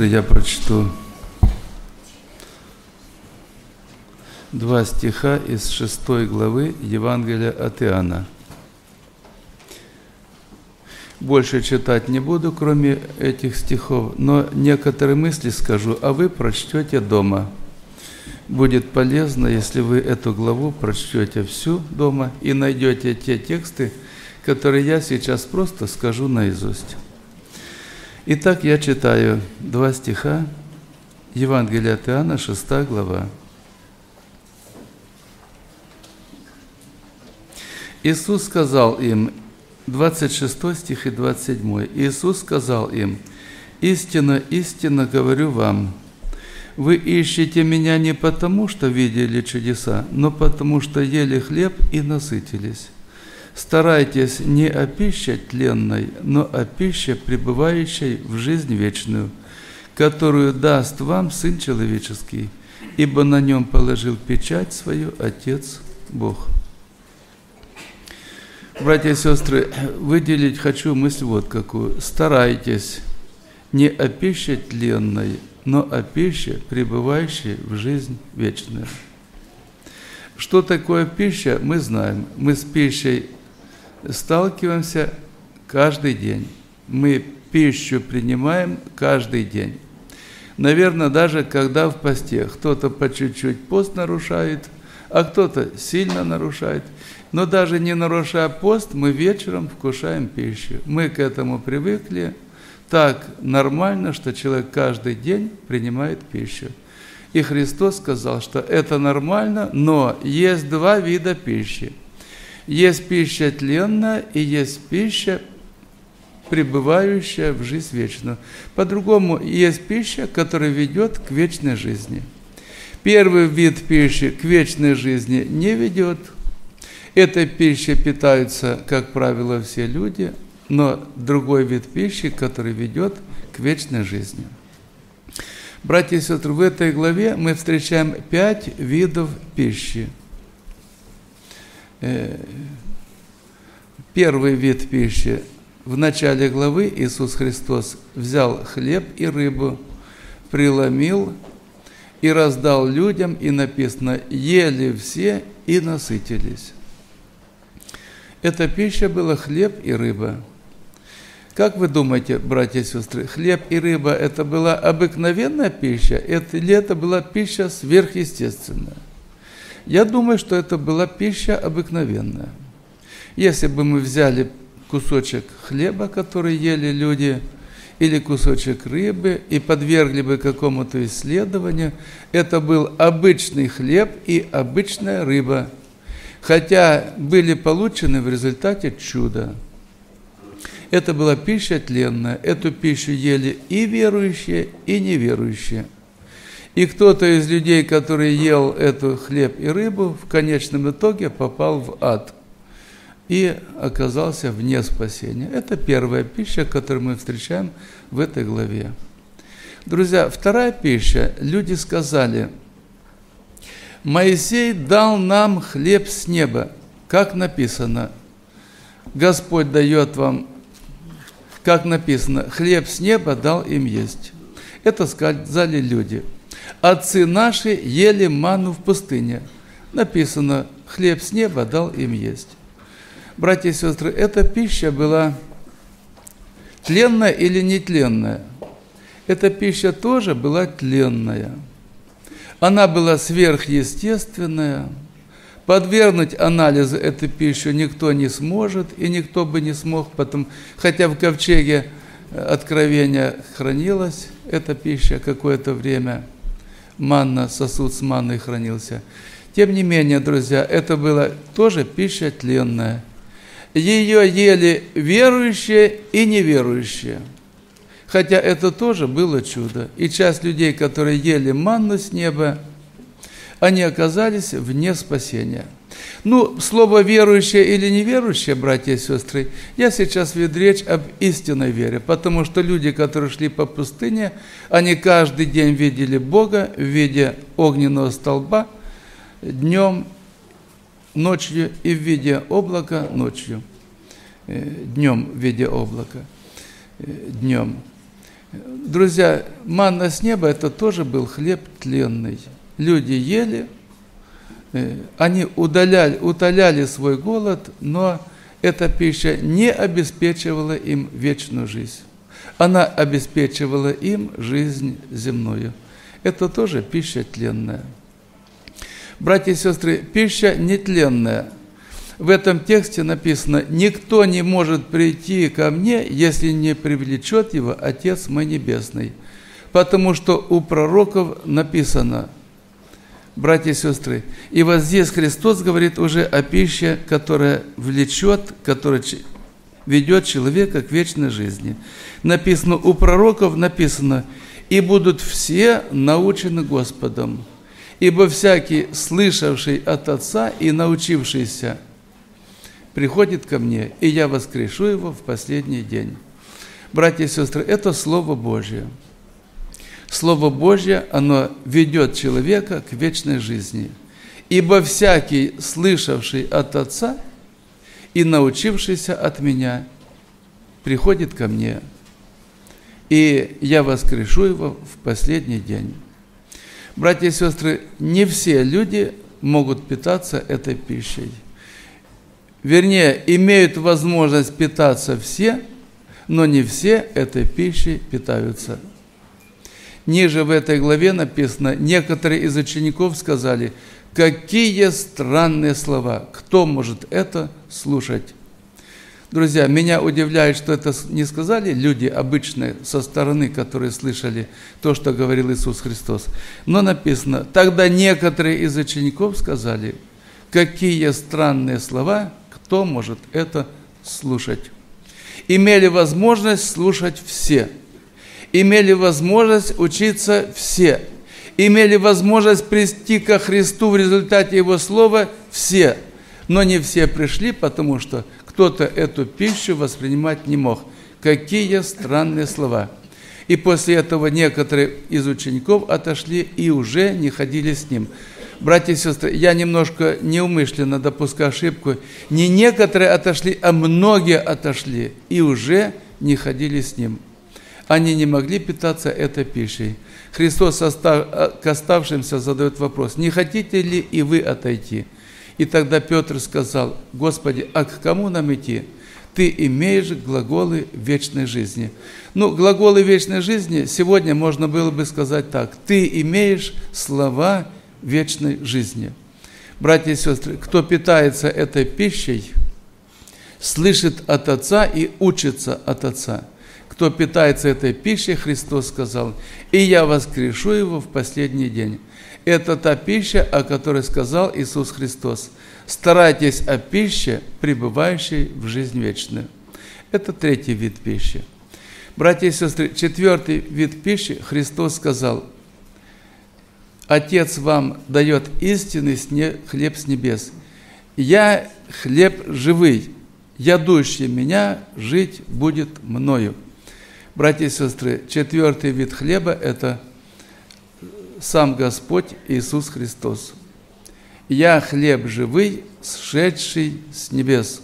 сестры, я прочту два стиха из шестой главы Евангелия от Иоанна. Больше читать не буду, кроме этих стихов, но некоторые мысли скажу, а вы прочтете дома. Будет полезно, если вы эту главу прочтете всю дома и найдете те тексты, которые я сейчас просто скажу наизусть. Итак, я читаю два стиха Евангелия от Иоанна, 6 глава. Иисус сказал им, 26 стих и 27. Иисус сказал им, «Истинно, истинно говорю вам, вы ищете Меня не потому, что видели чудеса, но потому, что ели хлеб и насытились. Старайтесь не о пище тленной, но о пище, пребывающей в жизнь вечную, которую даст вам Сын Человеческий, ибо на нем положил печать свою Отец Бог». Братья и сестры, выделить хочу мысль вот какую. Старайтесь не о пище тленной, но о пище, пребывающей в жизнь вечную. Что такое пища, мы знаем. Мы с пищей сталкиваемся каждый день. Мы пищу принимаем каждый день. Наверное, даже когда в посте кто-то по чуть-чуть пост нарушает, а кто-то сильно нарушает – но даже не нарушая пост, мы вечером вкушаем пищу. Мы к этому привыкли. Так нормально, что человек каждый день принимает пищу. И Христос сказал, что это нормально, но есть два вида пищи. Есть пища тленная и есть пища, пребывающая в жизнь вечную. По-другому, есть пища, которая ведет к вечной жизни. Первый вид пищи к вечной жизни не ведет, Этой пищей питаются, как правило, все люди, но другой вид пищи, который ведет к вечной жизни. Братья и сестры, в этой главе мы встречаем пять видов пищи. Э, первый вид пищи. В начале главы Иисус Христос взял хлеб и рыбу, преломил и раздал людям, и написано, ели все и насытились. Эта пища была хлеб и рыба. Как вы думаете, братья и сестры, хлеб и рыба – это была обыкновенная пища, или это была пища сверхъестественная? Я думаю, что это была пища обыкновенная. Если бы мы взяли кусочек хлеба, который ели люди, или кусочек рыбы, и подвергли бы какому-то исследованию, это был обычный хлеб и обычная рыба – хотя были получены в результате чуда. Это была пища тленная, эту пищу ели и верующие, и неверующие. И кто-то из людей, который ел эту хлеб и рыбу, в конечном итоге попал в ад и оказался вне спасения. Это первая пища, которую мы встречаем в этой главе. Друзья, вторая пища, люди сказали – Моисей дал нам хлеб с неба, как написано. Господь дает вам, как написано, хлеб с неба дал им есть. Это сказали люди. Отцы наши ели ману в пустыне. Написано, хлеб с неба дал им есть. Братья и сестры, эта пища была тленная или нетленная? Эта пища тоже была тленная – она была сверхъестественная. Подвергнуть анализу эту пищу никто не сможет, и никто бы не смог, потом, хотя в ковчеге э, откровения хранилась эта пища какое-то время, манна, сосуд с манной хранился. Тем не менее, друзья, это была тоже пища тленная. Ее ели верующие и неверующие – Хотя это тоже было чудо. И часть людей, которые ели манну с неба, они оказались вне спасения. Ну, слово верующее или неверующее, братья и сестры, я сейчас веду речь об истинной вере, потому что люди, которые шли по пустыне, они каждый день видели Бога в виде огненного столба днем, ночью и в виде облака ночью, э, днем в виде облака, э, днем. Друзья, манна с неба – это тоже был хлеб тленный. Люди ели, они удаляли, утоляли свой голод, но эта пища не обеспечивала им вечную жизнь. Она обеспечивала им жизнь земную. Это тоже пища тленная. Братья и сестры, пища нетленная. В этом тексте написано, никто не может прийти ко мне, если не привлечет его Отец мой Небесный. Потому что у пророков написано – братья и сестры. И вот здесь Христос говорит уже о пище, которая влечет, которая ведет человека к вечной жизни. Написано, у пророков написано, и будут все научены Господом. Ибо всякий, слышавший от Отца и научившийся, приходит ко мне, и я воскрешу его в последний день. Братья и сестры, это Слово Божье – Слово Божье, оно ведет человека к вечной жизни. Ибо всякий, слышавший от Отца и научившийся от Меня, приходит ко мне, и я воскрешу его в последний день. Братья и сестры, не все люди могут питаться этой пищей. Вернее, имеют возможность питаться все, но не все этой пищей питаются. Ниже в этой главе написано, некоторые из учеников сказали, какие странные слова, кто может это слушать? Друзья, меня удивляет, что это не сказали люди обычные со стороны, которые слышали то, что говорил Иисус Христос. Но написано, тогда некоторые из учеников сказали, какие странные слова, кто может это слушать. Имели возможность слушать все – имели возможность учиться все, имели возможность прийти ко Христу в результате Его Слова все, но не все пришли, потому что кто-то эту пищу воспринимать не мог. Какие странные слова! И после этого некоторые из учеников отошли и уже не ходили с ним. Братья и сестры, я немножко неумышленно допускаю ошибку. Не некоторые отошли, а многие отошли и уже не ходили с ним они не могли питаться этой пищей. Христос к оставшимся задает вопрос, не хотите ли и вы отойти? И тогда Петр сказал, Господи, а к кому нам идти? Ты имеешь глаголы вечной жизни. Ну, глаголы вечной жизни сегодня можно было бы сказать так. Ты имеешь слова вечной жизни. Братья и сестры, кто питается этой пищей, слышит от Отца и учится от Отца – кто питается этой пищей, Христос сказал, и я воскрешу его в последний день. Это та пища, о которой сказал Иисус Христос. Старайтесь о пище, пребывающей в жизнь вечную. Это третий вид пищи. Братья и сестры, четвертый вид пищи Христос сказал, Отец вам дает истинный хлеб с небес. Я хлеб живый, ядущий меня жить будет мною. Братья и сестры, четвертый вид хлеба – это сам Господь Иисус Христос. «Я хлеб живый, сшедший с небес.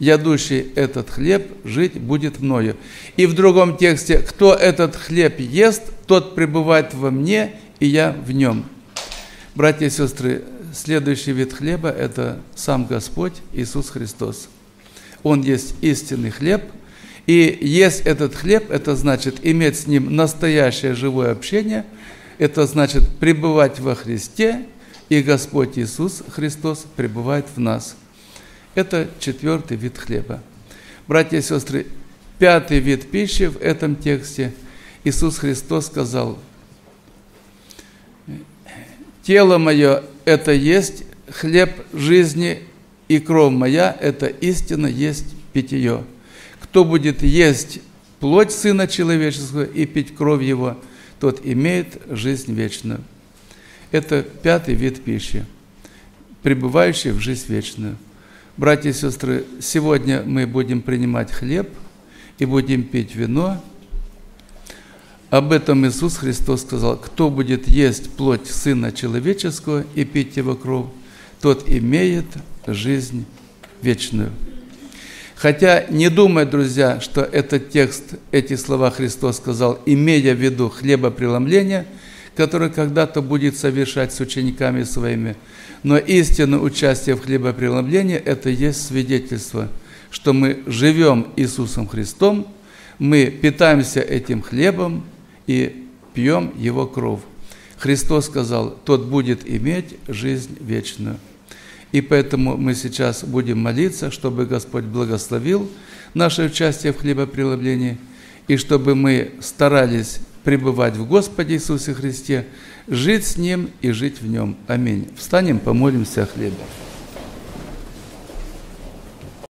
Ядущий этот хлеб жить будет мною». И в другом тексте «Кто этот хлеб ест, тот пребывает во мне, и я в нем». Братья и сестры, следующий вид хлеба – это сам Господь Иисус Христос. Он есть истинный хлеб – и есть этот хлеб, это значит иметь с ним настоящее живое общение, это значит пребывать во Христе, и Господь Иисус Христос пребывает в нас. Это четвертый вид хлеба. Братья и сестры, пятый вид пищи в этом тексте Иисус Христос сказал, «Тело мое – это есть хлеб жизни, и кровь моя – это истина есть питье» кто будет есть плоть Сына Человеческого и пить кровь Его, тот имеет жизнь вечную. Это пятый вид пищи, пребывающий в жизнь вечную. Братья и сестры, сегодня мы будем принимать хлеб и будем пить вино. Об этом Иисус Христос сказал, кто будет есть плоть Сына Человеческого и пить Его кровь, тот имеет жизнь вечную. Хотя не думай, друзья, что этот текст, эти слова Христос сказал, имея в виду хлебопреломление, которое когда-то будет совершать с учениками своими. Но истинное участие в хлебопреломлении – это есть свидетельство, что мы живем Иисусом Христом, мы питаемся этим хлебом и пьем Его кровь. Христос сказал, тот будет иметь жизнь вечную. И поэтому мы сейчас будем молиться, чтобы Господь благословил наше участие в хлебопреломлении, и чтобы мы старались пребывать в Господе Иисусе Христе, жить с Ним и жить в Нем. Аминь. Встанем, помолимся о хлебе.